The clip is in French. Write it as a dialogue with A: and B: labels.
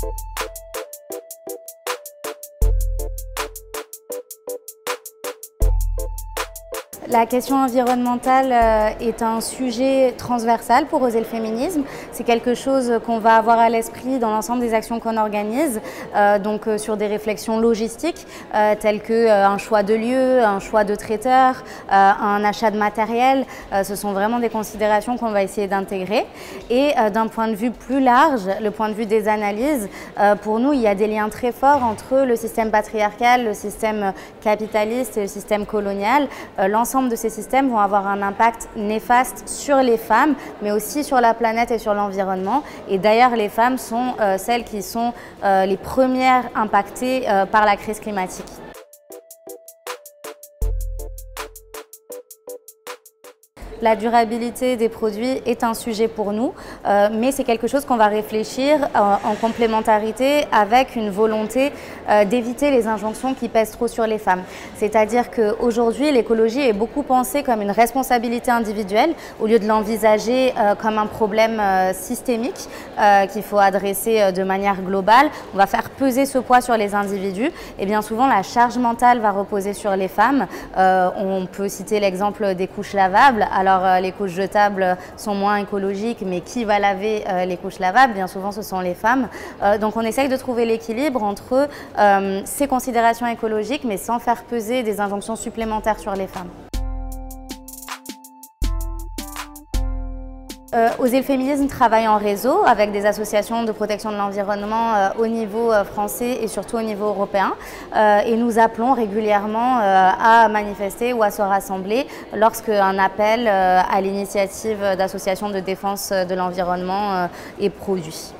A: Thank you. La question environnementale euh, est un sujet transversal pour oser le féminisme. C'est quelque chose qu'on va avoir à l'esprit dans l'ensemble des actions qu'on organise, euh, donc euh, sur des réflexions logistiques telles qu'un choix de lieu, un choix de traiteur, un achat de matériel. ce sont vraiment des considérations qu'on va essayer d'intégrer. Et d'un point de vue plus large, le point de vue des analyses, pour nous, il y a des liens très forts entre le système patriarcal, le système capitaliste et le système colonial. De ces systèmes vont avoir un impact néfaste sur les femmes, mais aussi sur la planète et sur l'environnement. Et d'ailleurs, les femmes sont euh, celles qui sont euh, les premières impactées euh, par la crise climatique. La durabilité des produits est un sujet pour nous, euh, mais c'est quelque chose qu'on va réfléchir en, complémentarité avec une volonté euh, d'éviter les injonctions qui pèsent trop sur les femmes. C'est-à-dire qu'aujourd'hui, l'écologie est beaucoup pensée comme une responsabilité individuelle au lieu de l'envisager euh, comme un problème systémique qu'il faut adresser de manière globale. On va faire peser ce poids sur les individus et bien souvent la charge mentale va reposer sur les femmes. on peut citer l'exemple des couches lavables. Alors euh, les couches jetables sont moins écologiques, mais qui va laver euh, les couches lavables? Bien souvent, ce sont les femmes. Euh, donc on essaye de trouver l'équilibre entre ces considérations écologiques, mais sans faire peser des injonctions supplémentaires sur les femmes. Euh, Oser le féminisme travaille en réseau avec des associations de protection de l'environnement euh, au niveau euh, français et surtout au niveau européen. et nous appelons régulièrement à manifester ou à se rassembler lorsqu'un appel à l'initiative d'associations de défense de l'environnement est produit.